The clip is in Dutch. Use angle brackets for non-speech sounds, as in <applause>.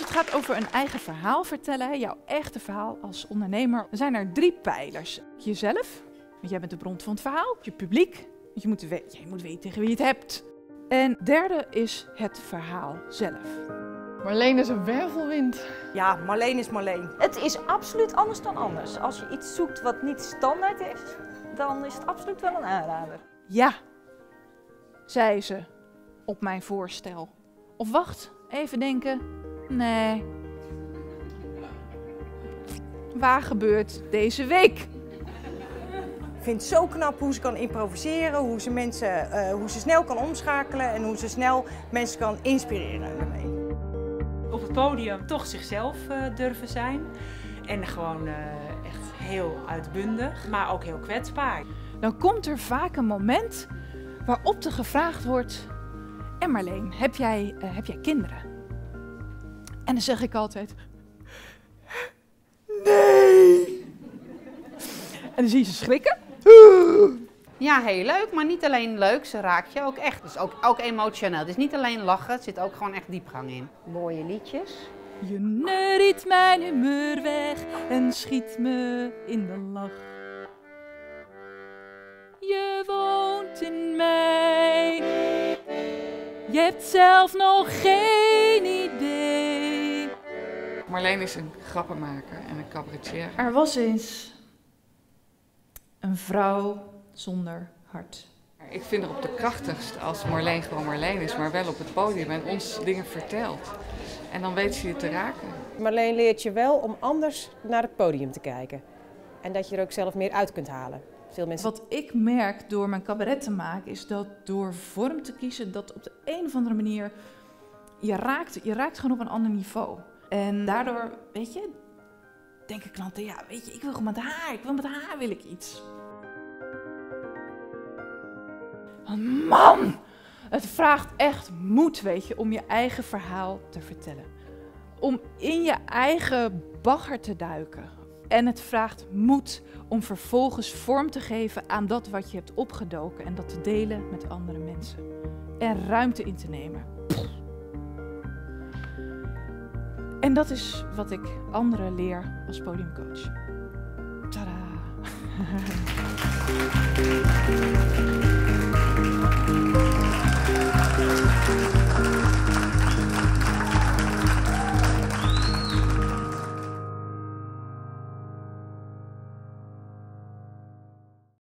gaat over een eigen verhaal vertellen, jouw echte verhaal als ondernemer, dan zijn er drie pijlers. Jezelf, want jij bent de bron van het verhaal. Je publiek, want je moet, we je moet weten tegen wie je het hebt. En derde is het verhaal zelf. Marleen is een wervelwind. Ja, Marleen is Marleen. Het is absoluut anders dan anders. Als je iets zoekt wat niet standaard is, dan is het absoluut wel een aanrader. Ja, zei ze op mijn voorstel. Of wacht, even denken. Nee. Waar gebeurt deze week? Ik vind het zo knap hoe ze kan improviseren, hoe ze, mensen, eh, hoe ze snel kan omschakelen en hoe ze snel mensen kan inspireren daarmee. op het podium toch zichzelf eh, durven zijn. En gewoon eh, echt heel uitbundig, maar ook heel kwetsbaar. Dan komt er vaak een moment waarop er gevraagd wordt: En Marleen, heb jij, eh, heb jij kinderen? En dan zeg ik altijd: Nee! En dan zie je ze schrikken. Ja, heel leuk, maar niet alleen leuk, ze raakt je ook echt. Dus ook, ook emotioneel. Het is niet alleen lachen, er zit ook gewoon echt diepgang in. Mooie liedjes. Je neuriet mijn humeur weg en schiet me in de lach. Je woont in mij. Je hebt zelf nog geen idee. Marleen is een grappenmaker en een cabaretier. Er was eens een vrouw zonder hart. Ik vind het op de krachtigst als Marleen gewoon Marleen is, maar wel op het podium en ons dingen vertelt. En dan weet ze je te raken. Marleen leert je wel om anders naar het podium te kijken. En dat je er ook zelf meer uit kunt halen. Veel mensen Wat ik merk door mijn cabaret te maken, is dat door vorm te kiezen, dat op de een of andere manier je raakt, je raakt gewoon op een ander niveau. En daardoor, weet je, denken klanten, ja, weet je, ik wil gewoon met haar, ik wil met haar wil ik iets. Want man, het vraagt echt moed, weet je, om je eigen verhaal te vertellen. Om in je eigen bagger te duiken. En het vraagt moed om vervolgens vorm te geven aan dat wat je hebt opgedoken en dat te delen met andere mensen. En ruimte in te nemen. En dat is wat ik anderen leer als podiumcoach. Tada! <laughs>